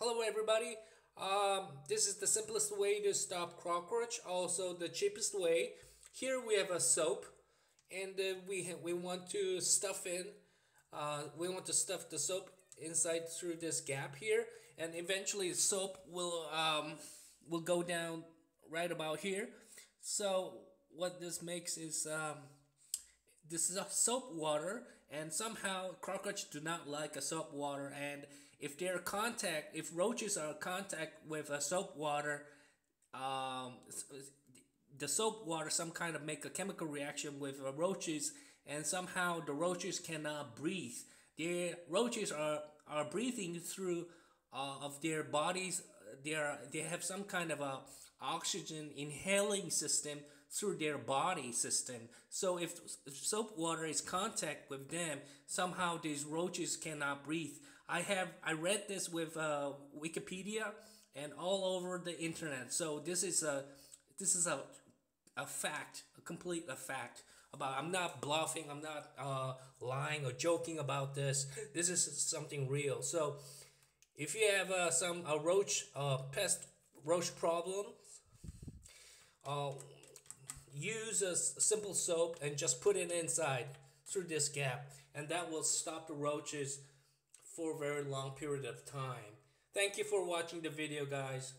Hello everybody. Um, this is the simplest way to stop cockroach. Also the cheapest way. Here we have a soap, and uh, we we want to stuff in. Uh, we want to stuff the soap inside through this gap here, and eventually soap will um, will go down right about here. So what this makes is um, this is a soap water and somehow cockroaches do not like a soap water and if they're contact if roaches are contact with a soap water um, the soap water some kind of make a chemical reaction with roaches and somehow the roaches cannot breathe. Their roaches are are breathing through uh, of their bodies they are they have some kind of a oxygen inhaling system through their body system. So if, soap water is contact with them, somehow these roaches cannot breathe. I have I read this with uh, Wikipedia and all over the internet. So this is a this is a a fact, a complete a fact about. I'm not bluffing. I'm not uh, lying or joking about this. This is something real. So if you have uh, some a roach uh, pest roach problem, uh, use a simple soap and just put it inside through this gap and that will stop the roaches for a very long period of time. Thank you for watching the video guys.